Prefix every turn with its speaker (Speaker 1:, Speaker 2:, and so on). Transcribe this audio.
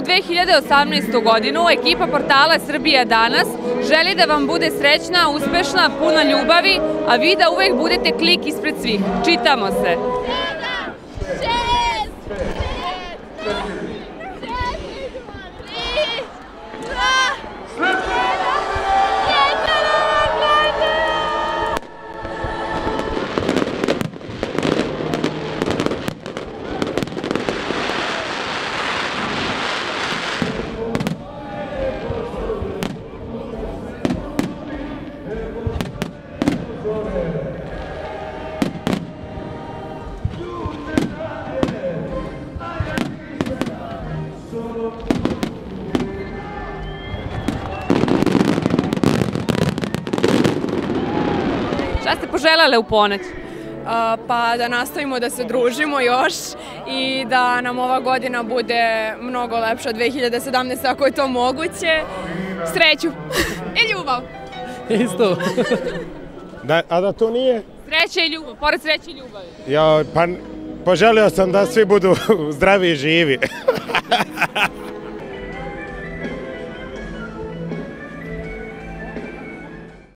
Speaker 1: 2018. godinu ekipa portala Srbija danas želi da vam bude srećna, uspešna, puna ljubavi, a vi da uvek budete klik ispred svih. Čitamo se. Šta ste poželele u ponoć?
Speaker 2: A, pa da nastavimo da se družimo još i da nam ova godina bude mnogo lepša od 2017. ako je to moguće. Sreću i ljubav.
Speaker 3: Isto.
Speaker 4: Da, a da to nije?
Speaker 1: Sreća i ljubav, pored sreće i ljubavi.
Speaker 4: Ja, pa poželio sam da svi budu zdravi i živi.